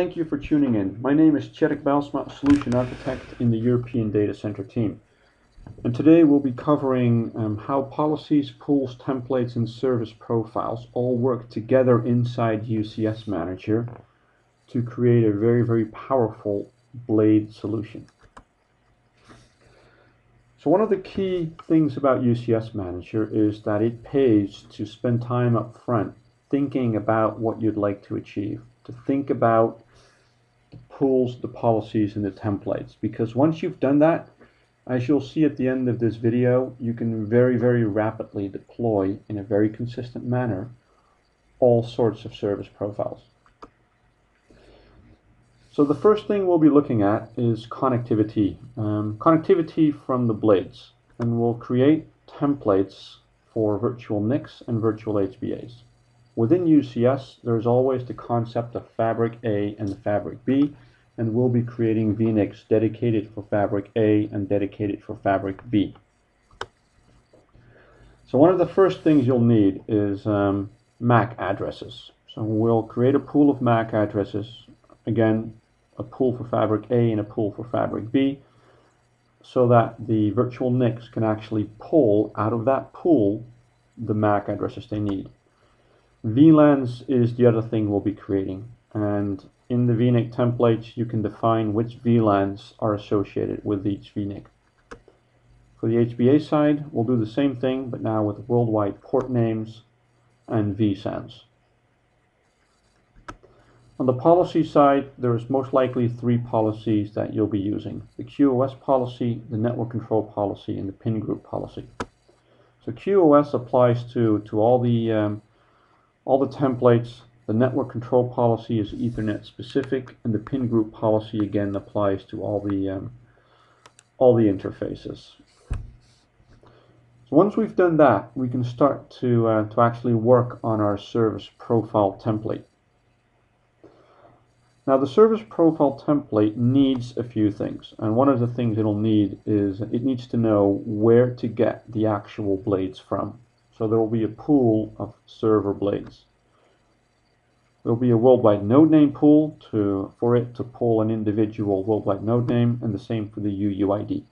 Thank you for tuning in. My name is Tjerk Bijlsma, Solution Architect in the European Data Center team. And today we'll be covering um, how policies, pools, templates, and service profiles all work together inside UCS Manager to create a very, very powerful blade solution. So one of the key things about UCS Manager is that it pays to spend time up front thinking about what you'd like to achieve, to think about the the policies, and the templates. Because once you've done that, as you'll see at the end of this video, you can very, very rapidly deploy in a very consistent manner all sorts of service profiles. So the first thing we'll be looking at is connectivity. Um, connectivity from the blades. And we'll create templates for virtual NICs and virtual HBAs. Within UCS, there's always the concept of Fabric A and Fabric B, and we'll be creating VNICs dedicated for Fabric A and dedicated for Fabric B. So one of the first things you'll need is um, MAC addresses. So we'll create a pool of MAC addresses, again, a pool for Fabric A and a pool for Fabric B, so that the virtual NICs can actually pull out of that pool the MAC addresses they need. VLANs is the other thing we'll be creating. And in the VNIC templates, you can define which VLANs are associated with each VNIC. For the HBA side, we'll do the same thing, but now with worldwide port names and vSANs. On the policy side, there's most likely three policies that you'll be using. The QoS policy, the network control policy, and the pin group policy. So QoS applies to, to all the um, all the templates, the network control policy is Ethernet specific, and the pin group policy again applies to all the um, all the interfaces. So once we've done that, we can start to uh, to actually work on our service profile template. Now the service profile template needs a few things, and one of the things it'll need is it needs to know where to get the actual blades from. So there will be a pool of server blades. There will be a worldwide node name pool to, for it to pull an individual worldwide node name, and the same for the UUID.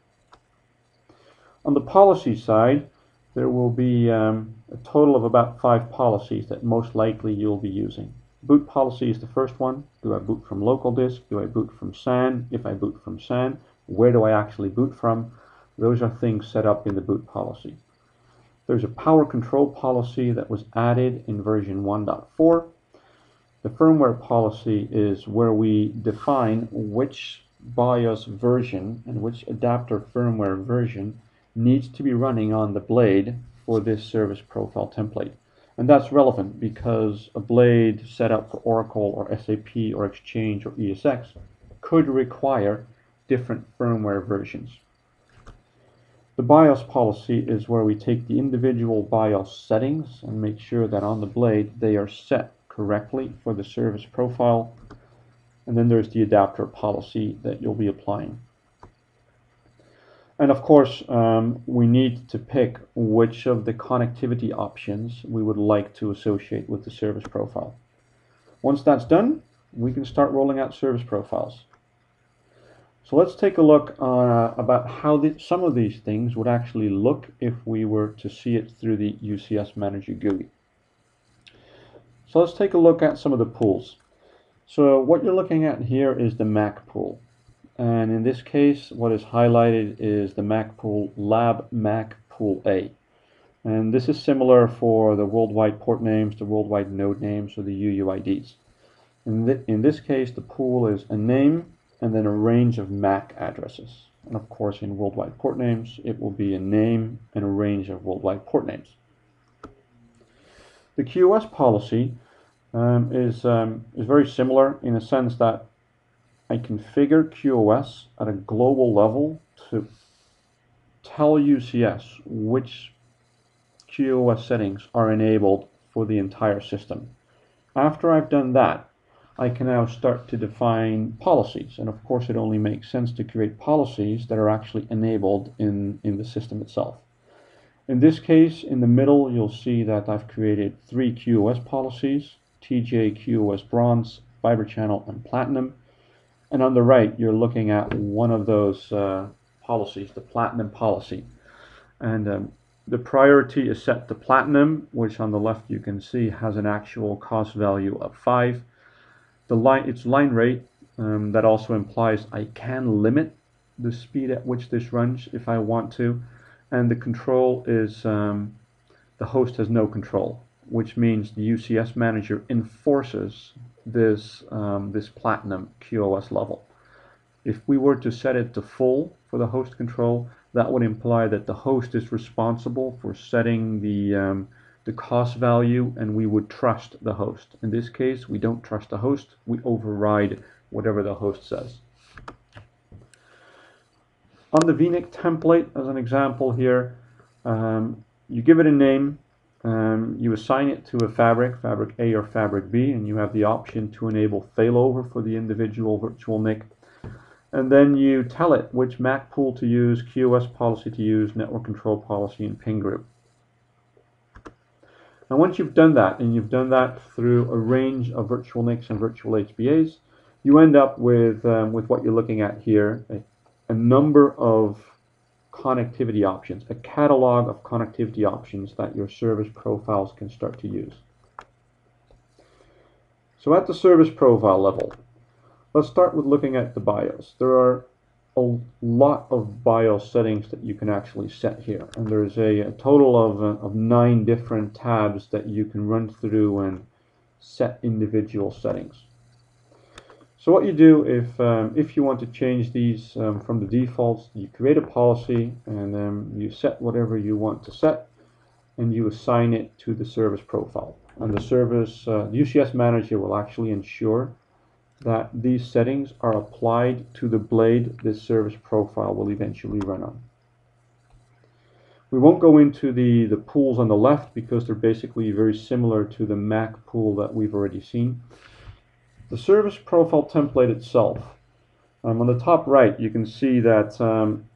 On the policy side, there will be um, a total of about five policies that most likely you'll be using. Boot policy is the first one. Do I boot from local disk? Do I boot from SAN? If I boot from SAN, where do I actually boot from? Those are things set up in the boot policy. There's a power control policy that was added in version 1.4. The firmware policy is where we define which BIOS version and which adapter firmware version needs to be running on the blade for this service profile template. And that's relevant because a blade set up for Oracle or SAP or Exchange or ESX could require different firmware versions. The BIOS policy is where we take the individual BIOS settings and make sure that on the blade they are set correctly for the service profile. And then there's the adapter policy that you'll be applying. And of course, um, we need to pick which of the connectivity options we would like to associate with the service profile. Once that's done, we can start rolling out service profiles. So let's take a look uh, about how the, some of these things would actually look if we were to see it through the UCS Manager GUI. So let's take a look at some of the pools. So what you're looking at here is the Mac pool. And in this case, what is highlighted is the Mac pool Lab Mac Pool A. And this is similar for the worldwide port names, the worldwide node names, or the UUIDs. In, th in this case, the pool is a name and then a range of MAC addresses. And of course, in worldwide port names, it will be a name and a range of worldwide port names. The QoS policy um, is, um, is very similar in a sense that I configure QoS at a global level to tell UCS which QoS settings are enabled for the entire system. After I've done that, I can now start to define policies. And of course, it only makes sense to create policies that are actually enabled in, in the system itself. In this case, in the middle, you'll see that I've created three QoS policies, TJ QoS Bronze, fiber channel and platinum. And on the right, you're looking at one of those uh, policies, the platinum policy. And um, the priority is set to platinum, which on the left you can see has an actual CoS value of 5. The line, its line rate, um, that also implies I can limit the speed at which this runs if I want to. And the control is um, the host has no control, which means the UCS manager enforces this, um, this platinum QoS level. If we were to set it to full for the host control, that would imply that the host is responsible for setting the, um, the CoS value and we would trust the host. In this case, we don't trust the host, we override whatever the host says. On the VNIC template, as an example here, um, you give it a name, um, you assign it to a fabric, fabric A or fabric B, and you have the option to enable failover for the individual virtual NIC. And then you tell it which MAC pool to use, QoS policy to use, network control policy, and pin group. And once you've done that, and you've done that through a range of virtual NICs and virtual HBAs, you end up with, um, with what you're looking at here, a number of connectivity options, a catalog of connectivity options that your service profiles can start to use. So at the service profile level, let's start with looking at the BIOS. There are a lot of BIOS settings that you can actually set here. And there's a, a total of, uh, of nine different tabs that you can run through and set individual settings. So what you do if, um, if you want to change these um, from the defaults, you create a policy and um, you set whatever you want to set and you assign it to the service profile. And the service, uh, the UCS manager will actually ensure that these settings are applied to the blade this service profile will eventually run on. We won't go into the, the pools on the left because they're basically very similar to the MAC pool that we've already seen. The service profile template itself, um, on the top right, you can see that um,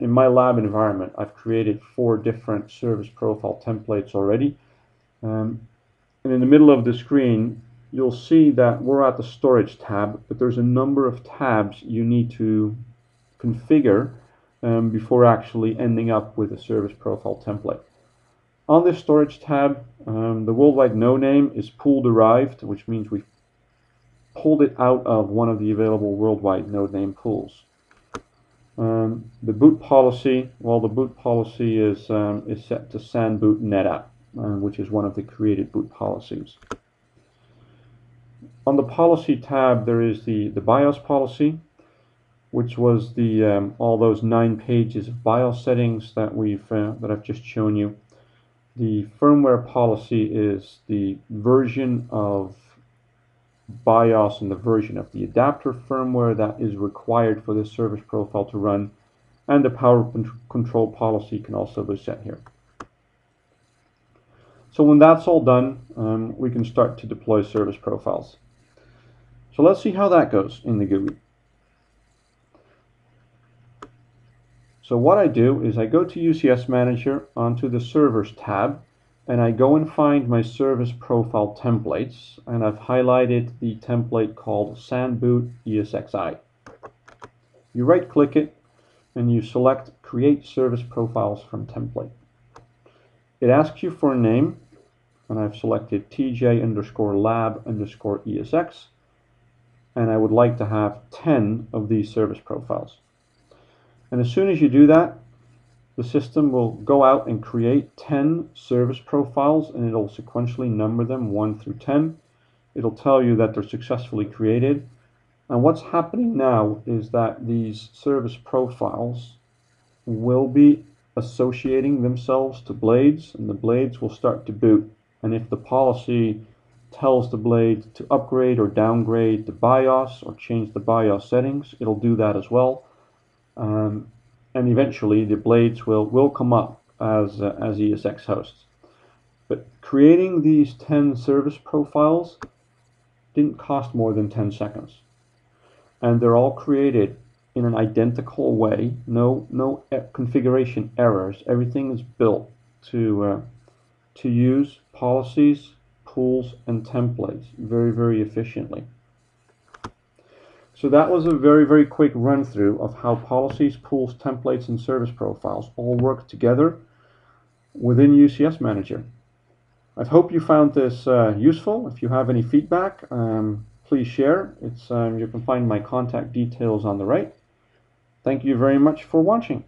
in my lab environment, I've created four different service profile templates already. Um, and in the middle of the screen, you'll see that we're at the storage tab, but there's a number of tabs you need to configure um, before actually ending up with a service profile template. On this storage tab, um, the worldwide node name is pool derived, which means we've pulled it out of one of the available worldwide node name pools. Um, the boot policy, well, the boot policy is, um, is set to SAN boot NetApp, uh, which is one of the created boot policies. On the policy tab, there is the, the BIOS policy, which was the um, all those nine pages of BIOS settings that we've uh, that I've just shown you. The firmware policy is the version of BIOS and the version of the adapter firmware that is required for this service profile to run, and the power control policy can also be set here. So when that's all done, um, we can start to deploy service profiles. So let's see how that goes in the GUI. So what I do is I go to UCS Manager onto the Servers tab and I go and find my service profile templates and I've highlighted the template called SANboot ESXi. You right click it and you select create service profiles from template. It asks you for a name and I've selected tj underscore lab underscore ESX and I would like to have 10 of these service profiles. And as soon as you do that, the system will go out and create 10 service profiles and it'll sequentially number them 1 through 10. It'll tell you that they're successfully created. And what's happening now is that these service profiles will be associating themselves to blades and the blades will start to boot. And if the policy tells the blade to upgrade or downgrade the BIOS or change the BIOS settings, it'll do that as well. Um, and eventually the blades will, will come up as, uh, as ESX hosts. But creating these 10 service profiles didn't cost more than 10 seconds. And they're all created in an identical way, no, no configuration errors. Everything is built to, uh, to use policies, pools, and templates very, very efficiently. So that was a very, very quick run through of how policies, pools, templates, and service profiles all work together within UCS Manager. I hope you found this uh, useful. If you have any feedback, um, please share. It's um, You can find my contact details on the right. Thank you very much for watching.